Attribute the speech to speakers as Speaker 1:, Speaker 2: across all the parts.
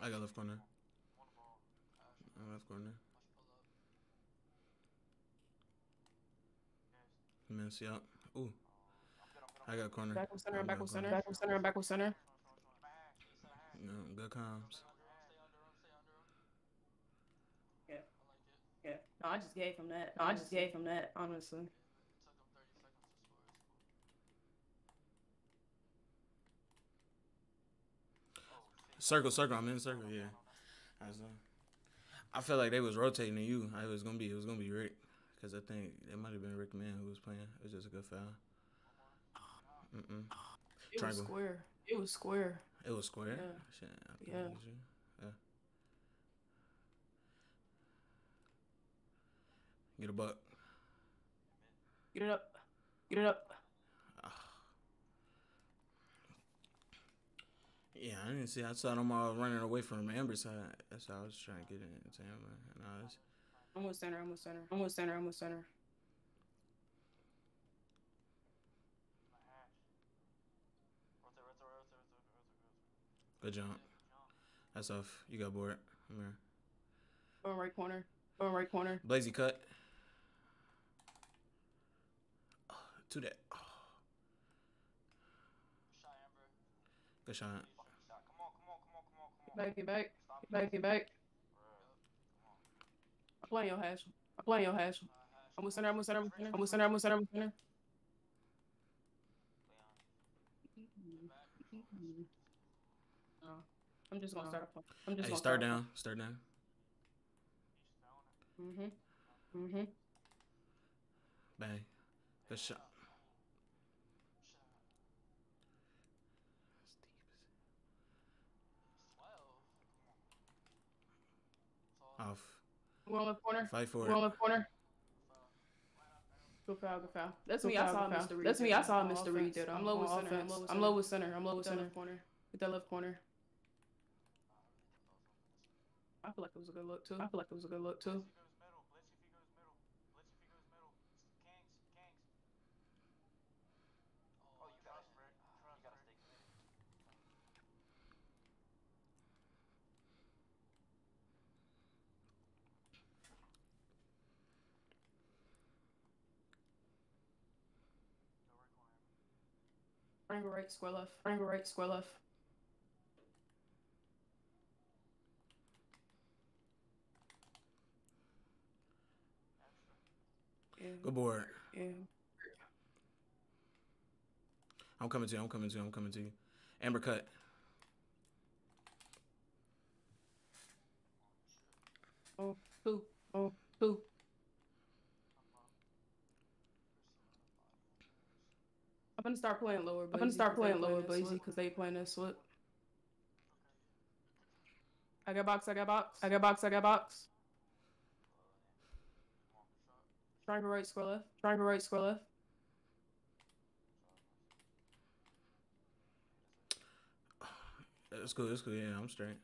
Speaker 1: I got left corner. I left corner. Miss, yep. Ooh. I got corner.
Speaker 2: Back with center, back
Speaker 1: got
Speaker 2: with center, back with center, back with center.
Speaker 1: No, good comms.
Speaker 2: Yeah. Yeah. No, I just gave him that. No, I just gave him that, honestly.
Speaker 1: Circle, circle. I'm in circle. Yeah. I, was, uh, I feel like they was rotating to you. I was gonna be. It was gonna be Rick, because I think it might have been Rick Man who was playing. It was just a good foul. Mm-mm.
Speaker 2: It
Speaker 1: Triangle.
Speaker 2: was square. It was square.
Speaker 1: It was square.
Speaker 2: Yeah.
Speaker 1: Shit,
Speaker 2: Yeah.
Speaker 1: Yeah. Get a buck.
Speaker 2: Get it up. Get it up.
Speaker 1: Yeah, I didn't see. I saw them all running away from Amber, side. That's how I was trying to get into Amber. And I was,
Speaker 2: I'm with center. I'm with center. I'm with center. I'm with center.
Speaker 1: good jump. That's off. You got bored. Come here.
Speaker 2: Going right corner. Going right corner.
Speaker 1: Blazy cut. Oh, to that. Oh. Good shot.
Speaker 2: Back. Get back. Back. Get back. I'm playing your hash. I'm playing your hash. I'm with center. I'm with center. I'm with center. I'm with center. I'm with center. No, I'm just gonna start. play. I'm just
Speaker 1: Hey,
Speaker 2: gonna
Speaker 1: start down. Start down.
Speaker 2: Mhm. Mhm.
Speaker 1: Bang. Good shot. Off.
Speaker 2: We're corner.
Speaker 1: Fight for
Speaker 2: We're on
Speaker 1: it.
Speaker 2: the corner. Good foul, good foul. That's
Speaker 3: Good
Speaker 2: me. I saw. Mr. Reed.
Speaker 3: That's me. I saw
Speaker 2: on
Speaker 3: Mr. Reed
Speaker 2: offense.
Speaker 3: did it
Speaker 2: I'm
Speaker 3: on
Speaker 2: low with center. I'm low with center. I'm low with center.
Speaker 3: corner.
Speaker 2: With that left corner. I feel like it was a good look too. I feel like it was a good look too. Triangle right, square left. Triangle right, square left.
Speaker 1: Good board.
Speaker 2: yeah.
Speaker 1: I'm coming to you. I'm coming to you. I'm coming to you. Amber cut.
Speaker 2: Oh, two. Oh, two. Gonna start playing lower.
Speaker 3: I'm gonna
Speaker 2: Blazy
Speaker 3: start
Speaker 2: 'cause they
Speaker 3: playing lower,
Speaker 2: that
Speaker 3: Blazy, because they playing that slip.
Speaker 2: I got box. I got box. I got box. I got box. Triangle right, square left. Triangle right, square left.
Speaker 1: It's cool. It's cool. Yeah, I'm straight.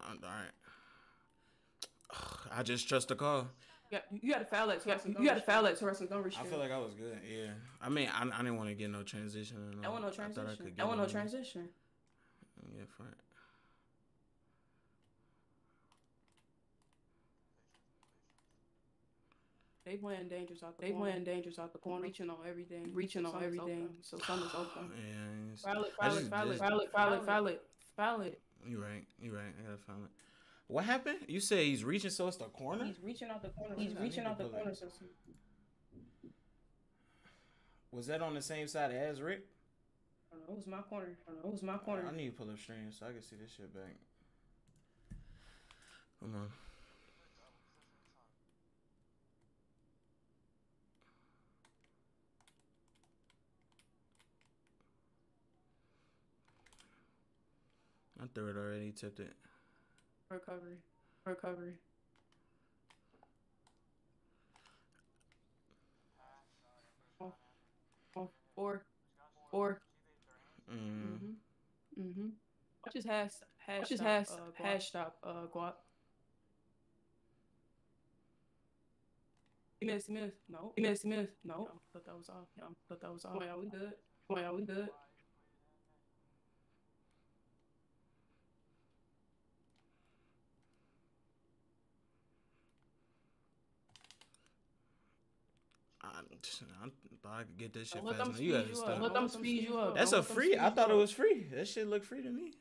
Speaker 1: I'm all right. I just trust the call.
Speaker 2: Yeah, you got to foul that.
Speaker 3: You got, you got to foul that to wrestle gun
Speaker 1: I feel like I was good. Yeah. I mean, I, I didn't want to get no transition. and
Speaker 3: I want no
Speaker 1: I I
Speaker 3: transition.
Speaker 1: could
Speaker 3: I, want no
Speaker 1: one.
Speaker 3: transition.
Speaker 1: Yeah, front.
Speaker 2: They playing dangerous out the
Speaker 3: They
Speaker 2: corner.
Speaker 3: playing dangerous out the corner,
Speaker 2: reaching on everything.
Speaker 3: reaching on
Speaker 2: Sun
Speaker 3: everything.
Speaker 2: open.
Speaker 3: So sun is open.
Speaker 1: Yeah. it's-
Speaker 2: Foul it,
Speaker 1: I
Speaker 2: foul it,
Speaker 1: just-
Speaker 2: foul it,
Speaker 1: just-
Speaker 2: foul it, foul it, foul it, foul it.
Speaker 1: You right. You right. I gotta find it. What happened? You say he's reaching, so it's the corner.
Speaker 2: He's reaching out the corner.
Speaker 3: He's reaching out the corner. So
Speaker 1: Was that on the same side as Rick?
Speaker 2: I don't know, It was my corner. I don't know,
Speaker 3: it was my corner.
Speaker 1: I need to pull up stream so I can see this shit back. Come on. I threw it already, tipped it.
Speaker 2: Recovery. Recovery. Oh, oh, four. Or.
Speaker 1: Mm.
Speaker 2: Mm-hmm. Mm-hmm. Just has hash,
Speaker 3: Just
Speaker 2: has
Speaker 3: hash,
Speaker 2: uh, guap.
Speaker 3: hash stop, uh, guap.
Speaker 2: He missed, he missed. No.
Speaker 3: He missed, he missed. No.
Speaker 2: No, thought that was off.
Speaker 3: No, thought that was
Speaker 2: Oh,
Speaker 3: all.
Speaker 2: yeah, we good.
Speaker 3: Oh, yeah, we good.
Speaker 1: I thought I could get this shit
Speaker 2: Let
Speaker 1: fast
Speaker 2: them
Speaker 1: enough. You
Speaker 2: speed
Speaker 1: gotta
Speaker 2: you
Speaker 1: stop.
Speaker 2: up. Let them speed you up.
Speaker 1: That's a free. I thought it was free. That shit look free to me.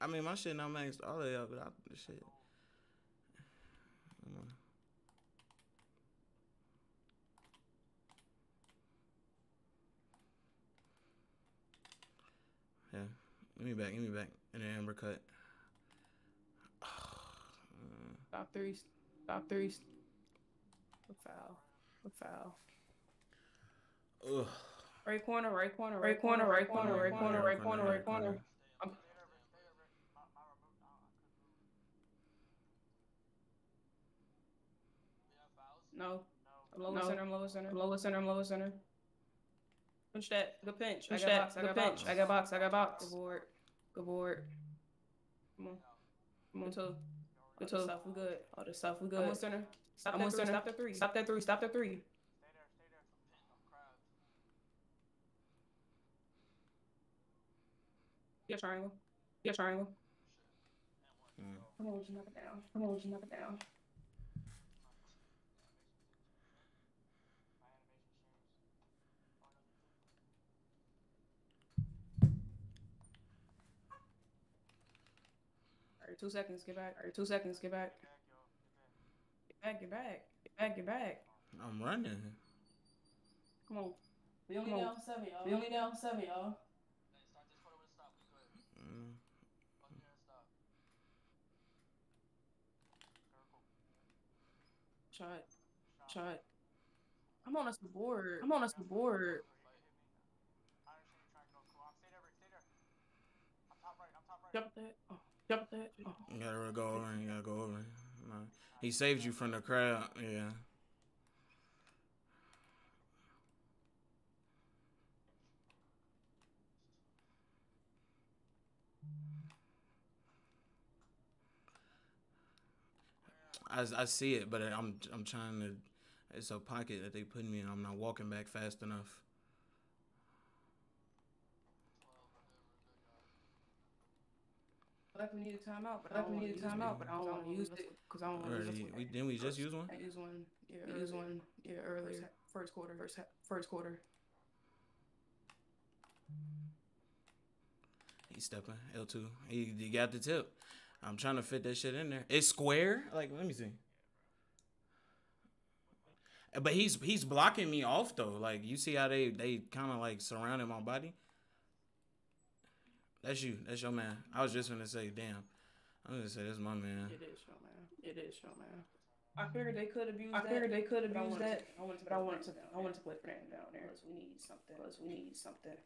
Speaker 1: I mean, my shit not maxed all the way up, but I, this shit. Yeah, give me back, give me back, and then amber cut.
Speaker 2: Stop three. Stop three. Look foul. Look foul.
Speaker 1: Ugh.
Speaker 2: Right corner, right corner, right corner, right corner, right corner, right corner, right corner. No. I'm lower center, I'm lower center, I'm lower center, I'm lower center. Pinch that. Good pinch. I got box, I got pinch. I got box, I got box. Good board. Good board. Come on. Come on, two. Good two. Stuff, we good. All the stuff, we good. I'm on center. Stop
Speaker 3: I'm
Speaker 2: that
Speaker 3: on
Speaker 2: three.
Speaker 3: center.
Speaker 2: Stop that three. Stop that three. Stop that three. Yeah, triangle. Yeah, triangle.
Speaker 1: Mm.
Speaker 2: Come on, would you knock it down? Come on, would you knock it down? Alright, two seconds, get back. Alright, two seconds, get back. Get back, get back. Get back, get back.
Speaker 1: I'm running.
Speaker 2: Come on.
Speaker 3: We only
Speaker 2: Come
Speaker 3: down seven, y'all. We only down seven, y'all.
Speaker 2: Shot. Shot. I'm on a board. I'm on a board. Jump that. Oh, jump that. Oh.
Speaker 1: You gotta go over. You gotta go over. He saved you from the crowd. Yeah. I, I see it, but I'm I'm trying to. It's a pocket that they put me in. I'm not walking back fast enough.
Speaker 2: I like we need a timeout, but I like we need a timeout, but I don't want to use it because I don't want to use
Speaker 1: Already,
Speaker 2: it.
Speaker 1: we didn't we just use one?
Speaker 2: I used one. Yeah, I used one. Yeah, earlier. First quarter. First ha- first quarter.
Speaker 1: He's stepping L two. He, he got the tip. I'm trying to fit that shit in there. It's square. Like let me see. But he's he's blocking me off though. Like you see how they they kind of like surrounded my body. That's you. That's your man. I was just gonna say, damn. I was gonna say that's my man.
Speaker 2: It is your man. It is your man. I figured they could abuse. used
Speaker 3: I
Speaker 2: that.
Speaker 3: figured they could have
Speaker 2: but I
Speaker 3: used
Speaker 2: wanted
Speaker 3: that.
Speaker 2: to- I wanted to, but I wanted to, I wanted to put Brandon down there. Because we need something. Because we need something.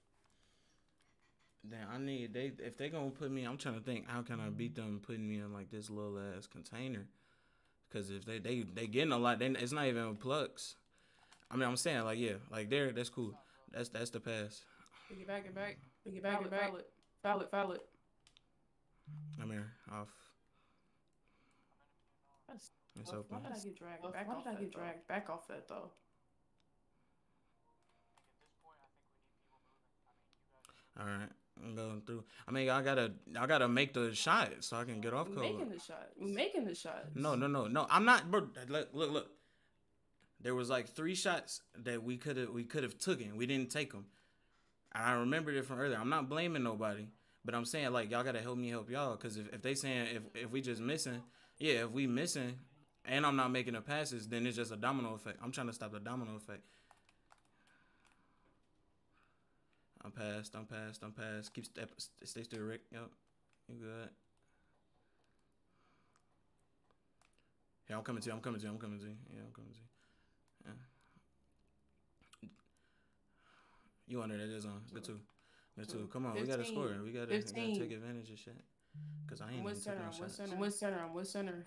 Speaker 1: Damn, I need they if they gonna put me. I'm trying to think how can I beat them putting me in like this little ass container. Cause if they they they getting a lot, then it's not even plugs. I mean, I'm saying like yeah, like there, that's cool. That's that's the pass.
Speaker 2: Get back, get back. Get back, get back. Foul it, foul it.
Speaker 1: I'm here off.
Speaker 2: That's,
Speaker 1: It's
Speaker 2: why
Speaker 1: open.
Speaker 2: did I get dragged
Speaker 3: Why
Speaker 2: back
Speaker 3: did
Speaker 2: off
Speaker 3: I
Speaker 2: that,
Speaker 3: get
Speaker 2: though?
Speaker 3: dragged
Speaker 2: back off that though?
Speaker 1: All right, I'm going through. I mean, I gotta I gotta make the shot so I can get off
Speaker 2: making the shot. Making the shot.
Speaker 1: No, no, no, no. I'm not. Bro, look, look, look. There was like three shots that we could have we could have taken. We didn't take them. And I remembered it from earlier. I'm not blaming nobody, but I'm saying like y'all gotta help me help y'all. Cause if, if they saying if if we just missing, yeah, if we missing, and I'm not making the passes, then it's just a domino effect. I'm trying to stop the domino effect. I'm passed. I'm passed. I'm passed. Keep step. Stay still, Rick. Yep. You good. Yeah, I'm coming to you. I'm coming to you. I'm coming to you. Yeah, I'm coming to you. Yeah. You under that is on. Good too. Good too. Come on, we gotta score. We gotta, we gotta take advantage of shit. Cause I ain't
Speaker 2: I'm
Speaker 1: even
Speaker 2: with
Speaker 1: taking
Speaker 2: center.
Speaker 1: no
Speaker 2: I'm
Speaker 1: shots.
Speaker 2: center. I'm with center. I'm with center.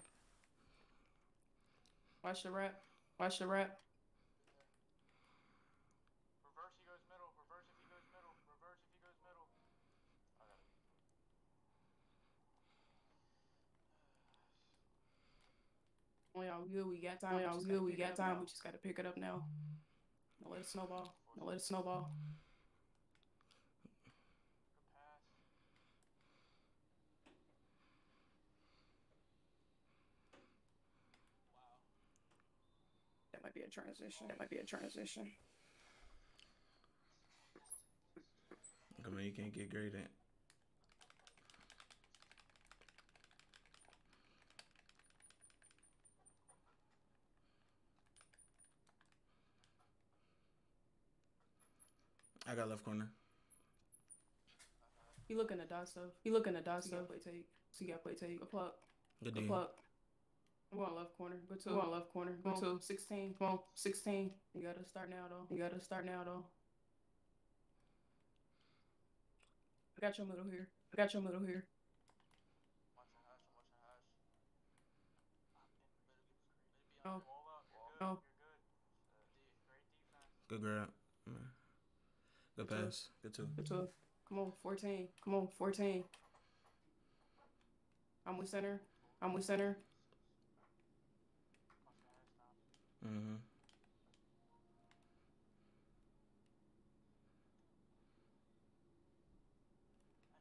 Speaker 2: Watch the rap. Watch the rap. Y'all good, we got time. Y'all good, we got time. We just gotta pick it up now. Don't let it snowball. Don't let it snowball. That might be a transition. That might be a transition.
Speaker 1: Come on, you can't get great at I got left corner.
Speaker 2: You looking at dot stuff. You looking at dot stuff. Play take. So you got play take. A pluck.
Speaker 1: Good
Speaker 2: A
Speaker 1: deal.
Speaker 2: pluck. I'm going left corner. Go two. I'm going left corner. Go two. 16. Come on. 16. You gotta start now though. You gotta start now though. I got your middle here. I got your middle here.
Speaker 4: Watch your hash, watch your hash.
Speaker 2: Oh. Oh.
Speaker 4: Good. You're good. Great defense.
Speaker 1: Good grab. Good
Speaker 2: Good
Speaker 1: pass. Good two.
Speaker 2: Good two. Come on. 14. Come on. 14. I'm with center. I'm with center.
Speaker 4: Watch your hash now.
Speaker 1: Mm-hmm.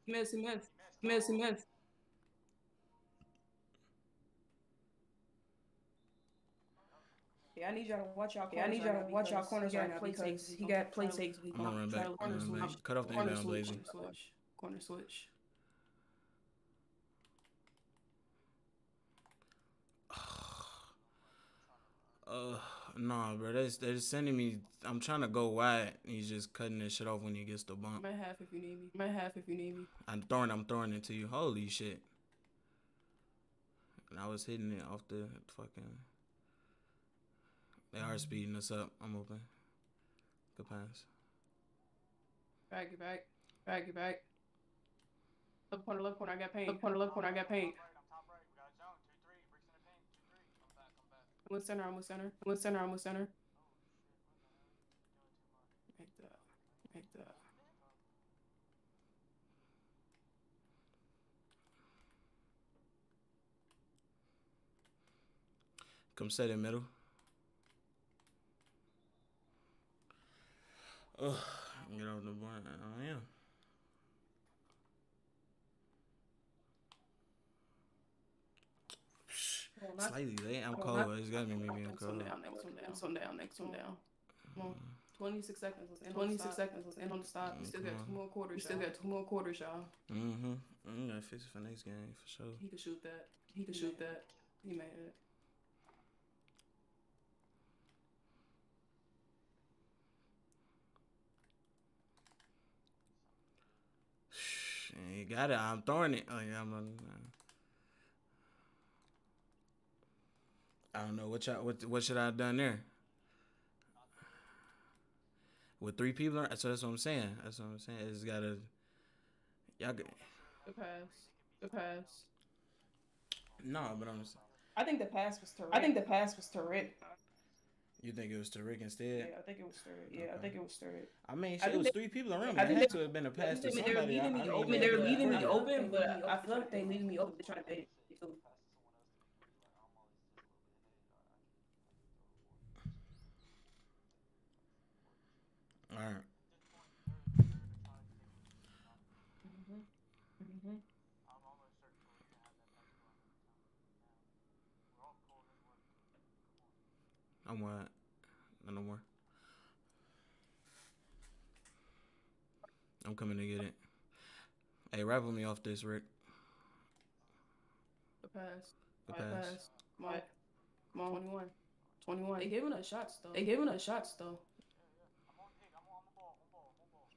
Speaker 2: He miss. Miss. He miss. Yeah, I need y'all to watch y'all. Yeah, I need y'all to watch y'all corners right now because he got play takes.
Speaker 1: I'm gonna run back. I'm
Speaker 2: Corner switch.
Speaker 1: Cut off the
Speaker 2: Corner
Speaker 1: inbound,
Speaker 2: switch.
Speaker 1: Blazy.
Speaker 2: Corner switch. Corner switch.
Speaker 1: Uh, nah, bro. They're, they're sending me. I'm trying to go wide. He's just cutting this shit off when he gets the bump.
Speaker 2: Might have if you need me. Might have if you need me.
Speaker 1: I'm throwing. I'm throwing it to you. Holy shit! And I was hitting it off the fucking. They are speeding us up. I'm open. Good pass.
Speaker 2: Back, get back. Back, get back. Left corner, left corner, I got paint. Left corner, left corner, I got paint.
Speaker 4: I'm top right. We got zone. Two, three. Bricks in the paint. Two, three. Come back, come back.
Speaker 2: I'm with center, I'm with center. I'm with center, I'm with center. Make that. Make that.
Speaker 1: Come set in middle. Ugh, get off the board. I am. Slightly late. I'm cold. It's gotta be me being
Speaker 2: Next one
Speaker 1: cold.
Speaker 2: down, next one down, next one down, next one down. Come on. 26 seconds. Let's end 26 seconds. Let's end on the stop. We still got two more quarters. We still got two more quarters, y'all.
Speaker 1: Mm-hmm. I'm gonna fix it for next game for sure.
Speaker 2: He could shoot that. He could shoot that. He made it.
Speaker 1: You got it. I'm throwing it. Like I'm. uh, I don't know what y'all, what what should I have done there. With three people, so that's what I'm saying. That's what I'm saying. It's gotta. Y'all. Got,
Speaker 2: The pass. The pass.
Speaker 1: no, but I'm. s-
Speaker 2: I think the pass was to I think the pass was to Rick.
Speaker 1: You think it was to Rick
Speaker 2: Yeah. I think it was to Rick. Yeah, I think it was to Rick.
Speaker 1: I mean,
Speaker 2: I
Speaker 1: it was
Speaker 2: they-
Speaker 1: three people around me.
Speaker 2: I
Speaker 1: It had to have been a pass to somebody.
Speaker 2: they're leaving me
Speaker 1: I
Speaker 2: open. They're leaving me open, but I feel like they leaving me open. They're trying to bait.
Speaker 1: All right.
Speaker 2: Mm-hmm.
Speaker 4: I'm almost certain we're gonna have that next one. Yeah. We're all cold as well.
Speaker 1: I'm wide. No, no more. I'm coming to get it. Hey, rifle me off this, Rick.
Speaker 2: The pass.
Speaker 1: Good
Speaker 2: Right
Speaker 1: pass.
Speaker 2: pass. Come on. Come on. 21. 21. They giving us shots though. They giving us shots though.
Speaker 4: I'm on pig. I'm on the ball. On ball. On ball.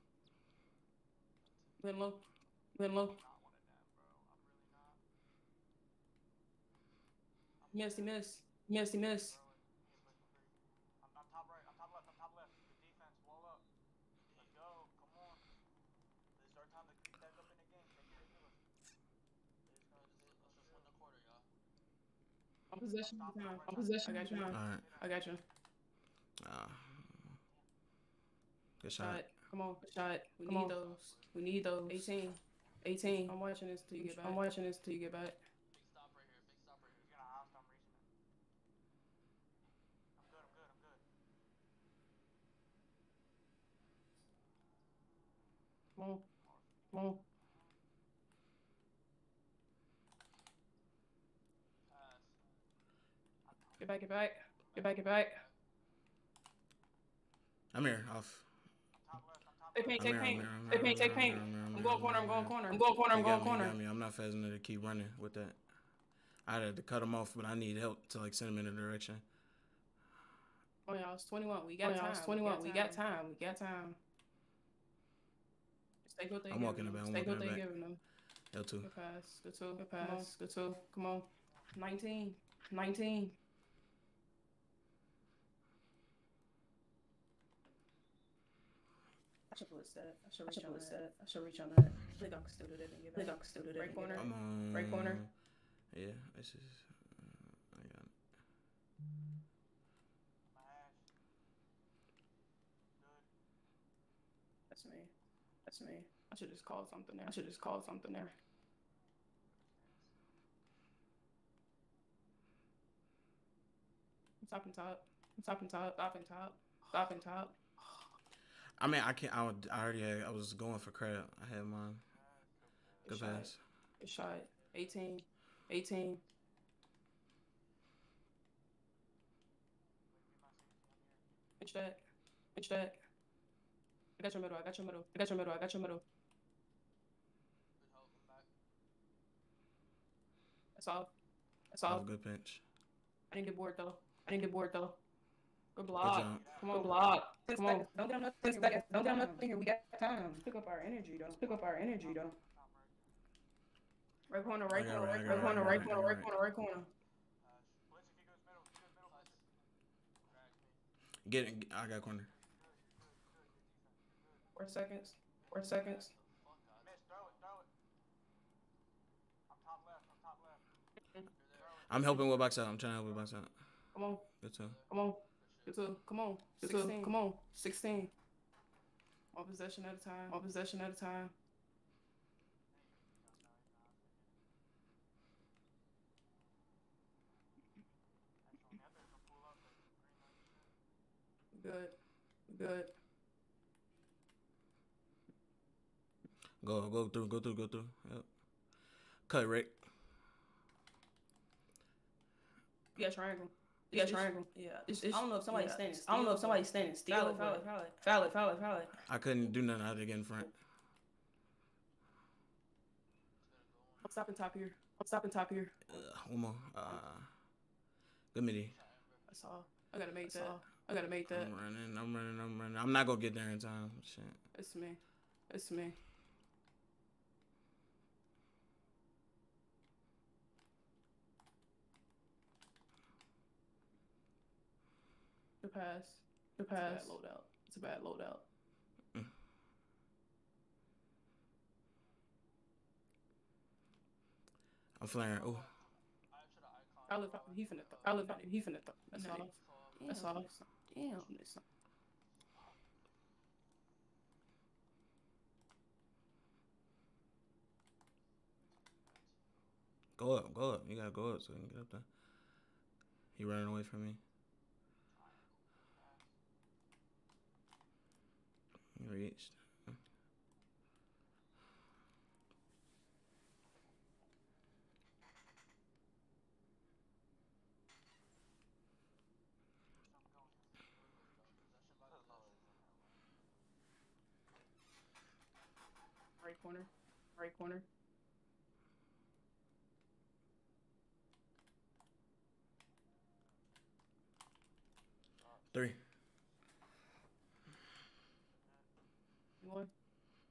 Speaker 2: Went low. Went low.
Speaker 4: Not one of them, bro. I'm really not.
Speaker 2: Miss. He miss. Miss. He miss.
Speaker 4: Throw it. He gets away from three. I'm, I'm top right. I'm top left. I'm top left. Good defense. Wall up. Let's go. Come on. This is our time to creep back up in the game. Take it into us. Let's go. Let's just win the quarter, y'all.
Speaker 2: I'm possession of time. I'm possession. I got you.
Speaker 1: All right.
Speaker 2: I got you.
Speaker 1: Ah. Good shot.
Speaker 2: Shot. Come on. Good Shot. We need those. We need those. 18. 18. I'm watching this till you get back. I'm watching this till you get back.
Speaker 4: Big stop right here. Big stop right here. He's gonna house. I'm reaching it. I'm good. I'm good. I'm good.
Speaker 2: Come on. Come on.
Speaker 4: Pass.
Speaker 2: Get back. Get back. Get back. Get back.
Speaker 1: I'm here. Off.
Speaker 4: I'm top left. I'm top
Speaker 2: Take paint, take paint.
Speaker 1: I'm here, I'm
Speaker 2: Take paint, take paint.
Speaker 1: I'm here,
Speaker 2: I'm
Speaker 1: here,
Speaker 2: going corner, I'm going corner. I'm going corner, I'm going
Speaker 1: got me, you
Speaker 2: corner.
Speaker 1: got me. I'm not fast enough to keep running with that. I had to cut him off, but I need help to like send him in a direction.
Speaker 2: Oh, y'all, it's 21. We got oh, time. It's 21. We got time. We got time. Just take what they
Speaker 1: I'm walking
Speaker 2: them.
Speaker 1: it back,
Speaker 2: Just
Speaker 1: I'm
Speaker 2: take what
Speaker 1: walking
Speaker 2: they
Speaker 1: it
Speaker 2: giving them.
Speaker 1: L two.
Speaker 2: Good pass. Good two. Good pass. Good two. Come on. 19. 19. I should put that. I should reach on that. I should reach on that. I think I can still do that and give it. I think I can still do that. Right corner.
Speaker 1: I'm on.
Speaker 2: Right corner.
Speaker 1: Yeah, this is. Uh, I got it.
Speaker 4: My ass. Good.
Speaker 2: That's me. That's me. I should just call something there. I should just call something there. Top and top. Top and top. Top and top. Top and top.
Speaker 1: I mean, I can't. I, would, I already had. I was going for credit. I had mine. Good pass.
Speaker 2: Good shot. 18. 18. Pitch that. Pitch that. I got your middle. I got your middle. I got your middle. I got your middle.
Speaker 4: Good help. I'm back.
Speaker 2: That's all. That's
Speaker 1: That
Speaker 2: all.
Speaker 1: was a good pinch.
Speaker 2: I didn't get bored though. I didn't get bored though. Good
Speaker 1: Good
Speaker 2: block. Come on, block. Come on.
Speaker 3: Don't get enough.
Speaker 2: Ten
Speaker 3: Ten
Speaker 2: seconds.
Speaker 3: seconds. Don't get enough finger. We got time.
Speaker 2: Pick up our energy though. Pick up our energy though.
Speaker 4: Top right.
Speaker 2: Right corner, right corner, right
Speaker 1: got it, I
Speaker 2: corner, right corner, right corner, right corner.
Speaker 4: Blitz, if he goes middle, if he goes middle, Blitz. Drag me.
Speaker 1: Get it. I got corner.
Speaker 2: Four seconds. Four seconds.
Speaker 4: Fuck God. Miss, throw it, throw it. I'm top left, I'm top left. You're there.
Speaker 1: I'm helping with box out. I'm trying to help with box out.
Speaker 2: Come on,
Speaker 1: Good too.
Speaker 2: come on. Good two. Come on. Good two. Come on. Sixteen. One possession at a time. One possession at a time.
Speaker 4: Actually, I better go pull up the green light shit.
Speaker 2: Good. Good.
Speaker 1: Go go through. Go through. Go through. Yep. Cut Rick.
Speaker 2: Yeah, got triangle. You got triangle. Yeah. It's, it's,
Speaker 3: I don't know if somebody's
Speaker 2: yeah.
Speaker 3: standing
Speaker 2: I don't know if somebody's standing still.
Speaker 3: Foul it, foul it, foul it.
Speaker 2: Foul it, foul it, foul it.
Speaker 1: I couldn't do nothing. I had to get in front.
Speaker 2: I'm stopping top here. I'm stopping top here.
Speaker 1: Uh, one more. Uh, good midi.
Speaker 2: That's all. I gotta make that. I gotta make that.
Speaker 1: I'm running. I'm running. I'm running. I'm not gonna get there in time. Shit.
Speaker 2: It's me. It's me. Pass. The pass. It's a bad loadout. It's a bad loadout.
Speaker 1: I'm flaring. Oh,
Speaker 4: I should have icon.
Speaker 2: I live. He finna. Th- I live. He finna. Th- That's all. That's all.
Speaker 3: Damn.
Speaker 2: It's not-
Speaker 1: go up. Go up. You gotta go up so you can get up there. He running away from me. Reached.
Speaker 2: Right corner. Right corner.
Speaker 1: Three.
Speaker 2: You won.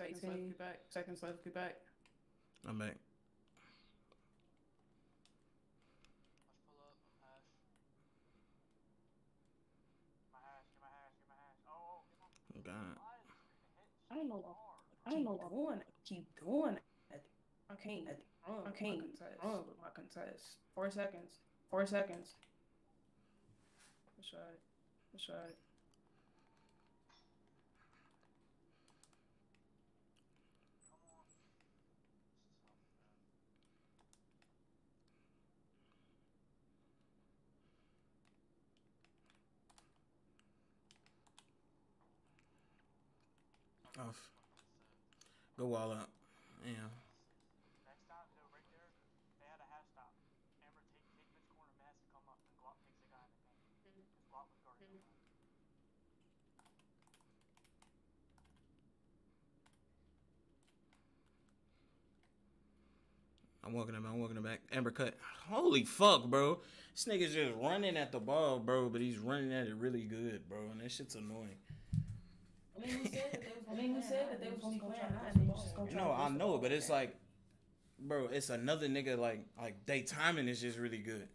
Speaker 2: Seconds left. Get back. Seconds left. Get back.
Speaker 1: I'm back.
Speaker 4: Oh, oh, hit
Speaker 3: I don't know.
Speaker 4: hard?
Speaker 3: I don't know what going. Keep going.
Speaker 2: I can't. I can't
Speaker 3: my contest.
Speaker 2: run with my contest. Four seconds. Four seconds. Good shot. Good shot.
Speaker 1: Go wall up. Yeah.
Speaker 4: Next time, no, right there, they had a half stop. Amber, take take Mitch corner mass and come up, and Glock takes the guy in the paint. Because Glock was guarding him.
Speaker 1: I'm walking him. I'm walking him back. Amber cut. Holy fuck, bro. This nigga's just running at the ball, bro, but he's running at it really good, bro, and that shit's annoying.
Speaker 3: I mean, high and they just gonna try
Speaker 1: No, I know,
Speaker 3: ball
Speaker 1: but it's like, bro, it's another nigga like like they timing is just really good.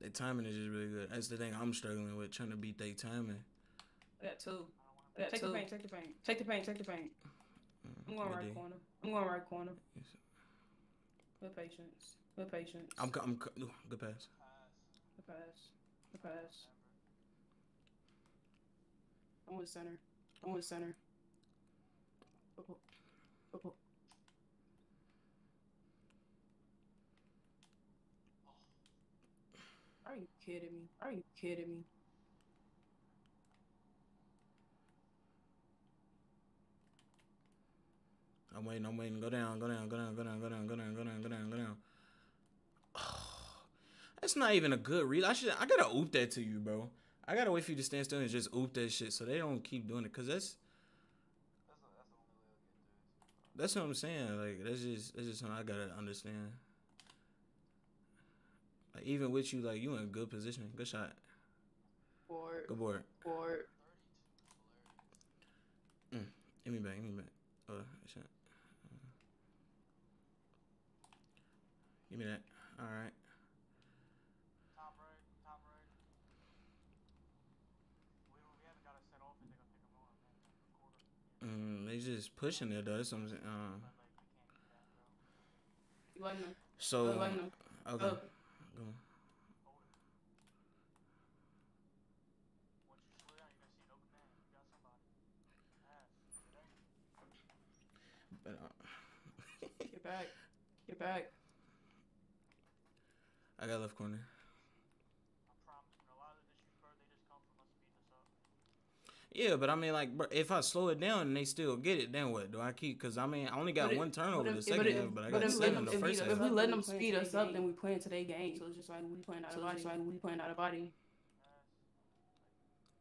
Speaker 1: Their timing is just really good. That's the thing I'm struggling with, trying to beat their timing.
Speaker 2: I got two.
Speaker 4: I don't want
Speaker 2: I got take the paint, take the paint. Take the paint, take the paint.
Speaker 1: Mm,
Speaker 2: I'm going right
Speaker 1: D.
Speaker 2: corner. I'm going right corner.
Speaker 1: Yes.
Speaker 2: With patience. With patience.
Speaker 1: I'm co- I'm co- ooh, good pass.
Speaker 4: pass.
Speaker 2: The pass. The pass. I'm with center. I'm with center. Are you kidding me? Are you kidding me?
Speaker 1: I'm waiting. I'm waiting. Go down. Go down. Go down. Go down. Go down. Go down. Go down. Go down. Go down. Oh, that's not even a good read. I should. I gotta oop that to you, bro. I gotta wait for you to stand still and just oop that shit so they don't keep doing it. Cause that's
Speaker 4: That's, a, that's the only way they'll get through it.
Speaker 1: that's what I'm saying. Like that's just that's just something I gotta understand. Like even with you, like you in a good position. Good shot.
Speaker 2: Board.
Speaker 1: Good board.
Speaker 2: Board.
Speaker 1: Mm, give me back. Give me back. Oh, shit. Give me that. All right. Mm, they just pushing it though. Something. Um.
Speaker 2: Uh.
Speaker 1: So.
Speaker 2: Oh,
Speaker 1: okay.
Speaker 2: Oh.
Speaker 1: Go. But, uh,
Speaker 2: Get back. Get back.
Speaker 1: I got left corner. Yeah, but I mean, like, bro, if I slow it down and they still get it, then what? Do I keep? Cause I mean, I only got
Speaker 2: But if-
Speaker 1: one turnover
Speaker 2: but
Speaker 1: the second
Speaker 2: but if-
Speaker 1: half, but I got
Speaker 2: if,
Speaker 1: seven
Speaker 2: let
Speaker 1: in the
Speaker 2: them-
Speaker 1: first
Speaker 2: if,
Speaker 1: half.
Speaker 2: if we let them speed us up, then we playing today game. So it's just like we playing out of
Speaker 3: So
Speaker 2: body.
Speaker 3: it's like
Speaker 2: we playing out of body.
Speaker 4: Look,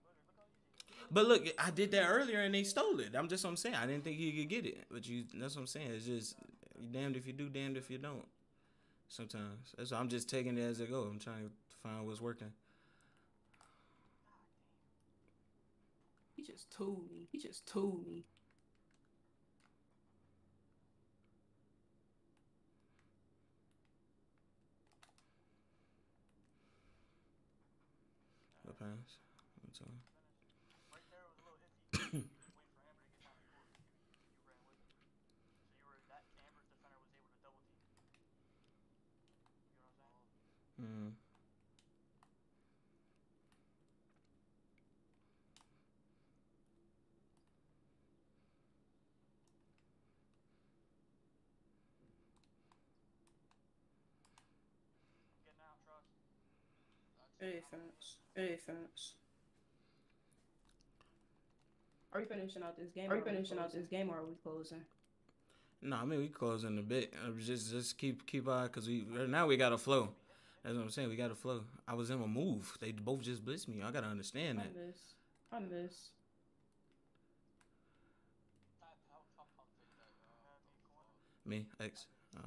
Speaker 4: look how easy it is.
Speaker 1: But look, I did that earlier and they stole it. I'm just what I'm saying. I didn't think he could get it, but you. That's what I'm saying. It's just you damned if you do, damned if you don't. Sometimes that's why I'm just taking it as it go. I'm trying to find what's working.
Speaker 2: He just told me. He just told me.
Speaker 1: The pass. That's all.
Speaker 4: Right there was a little iffy. you was waiting for Amber to get down before you, you ran with him. So you were that Amber's defender was able to double team. You know what I'm saying?
Speaker 1: Mm.
Speaker 4: I'm getting out, trust.
Speaker 2: Defense. Defense. Are we finishing out this game? Are we finishing out this game or are we closing?
Speaker 1: No, I mean we closing a bit. Uh, Just just keep keep eye because we right now we got a flow. That's what I'm saying. We got a flow. I was in a move. They both just blitzed me. I gotta understand
Speaker 2: I
Speaker 1: that.
Speaker 2: miss. I miss.
Speaker 1: Me X. Uh.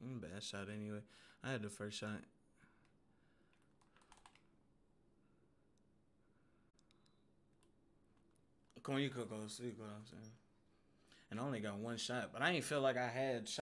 Speaker 1: Bad shot anyway. I had the first shot. Come on, you could go. See what I'm saying. And I only got one shot, but I ain't feel like I had.